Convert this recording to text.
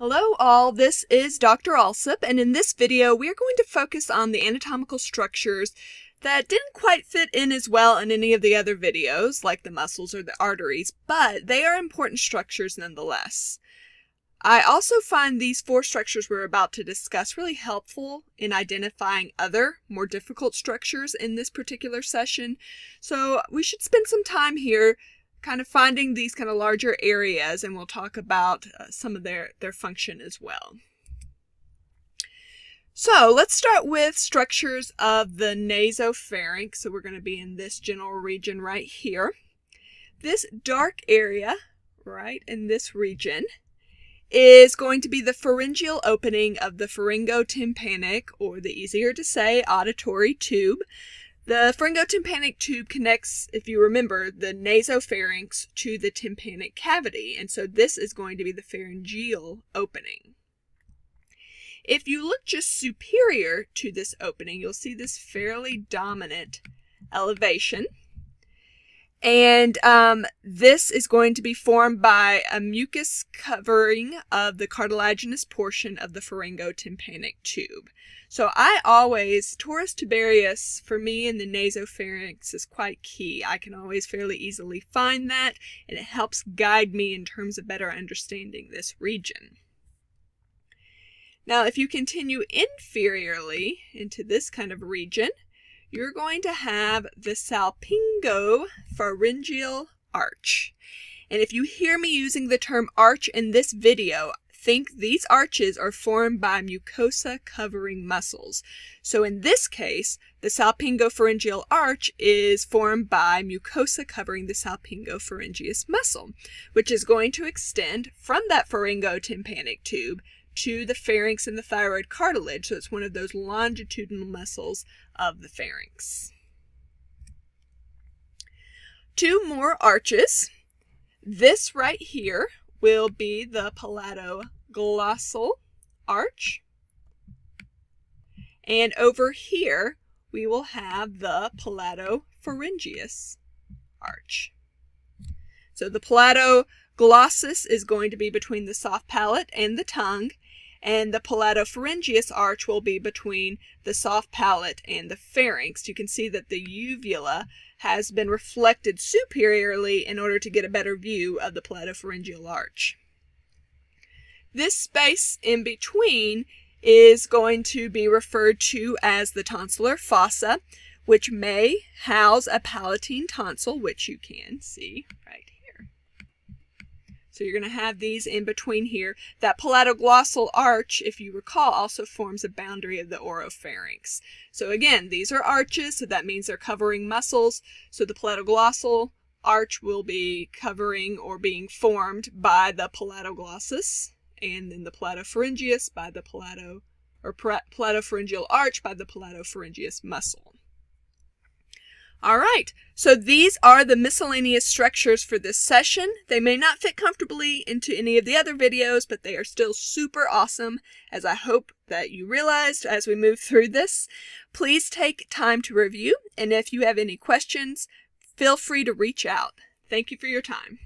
Hello all, this is Dr. Alsop, and in this video we are going to focus on the anatomical structures that didn't quite fit in as well in any of the other videos, like the muscles or the arteries, but they are important structures nonetheless. I also find these four structures we're about to discuss really helpful in identifying other, more difficult structures in this particular session, so we should spend some time here kind of finding these kind of larger areas and we'll talk about uh, some of their, their function as well. So let's start with structures of the nasopharynx. So we're going to be in this general region right here. This dark area right in this region is going to be the pharyngeal opening of the pharyngotympanic, or the easier to say, auditory tube. The pharyngotympanic tube connects, if you remember, the nasopharynx to the tympanic cavity, and so this is going to be the pharyngeal opening. If you look just superior to this opening, you'll see this fairly dominant elevation. And um, this is going to be formed by a mucus covering of the cartilaginous portion of the pharyngotympanic tube. So I always, torus tubarius for me in the nasopharynx is quite key. I can always fairly easily find that, and it helps guide me in terms of better understanding this region. Now, if you continue inferiorly into this kind of region, you're going to have the salpingo pharyngeal arch. And if you hear me using the term arch in this video, think these arches are formed by mucosa covering muscles. So in this case, the salpingopharyngeal arch is formed by mucosa covering the salpingopharyngeus muscle, which is going to extend from that pharyngotympanic tube to the pharynx and the thyroid cartilage. So it's one of those longitudinal muscles of the pharynx. Two more arches. This right here will be the palatoglossal arch. And over here, we will have the palatopharyngeus arch. So the palatoglossus is going to be between the soft palate and the tongue, and the palatopharyngeus arch will be between the soft palate and the pharynx. You can see that the uvula has been reflected superiorly in order to get a better view of the palatopharyngeal arch. This space in between is going to be referred to as the tonsillar fossa, which may house a palatine tonsil, which you can see right so you're going to have these in between here. That palatoglossal arch, if you recall, also forms a boundary of the oropharynx. So again, these are arches, so that means they're covering muscles. So the palatoglossal arch will be covering or being formed by the palatoglossus, and then the palatopharyngeus by the palato or palatopharyngeal arch by the palatopharyngeus muscle. All right, so these are the miscellaneous structures for this session. They may not fit comfortably into any of the other videos, but they are still super awesome, as I hope that you realized as we move through this. Please take time to review, and if you have any questions, feel free to reach out. Thank you for your time.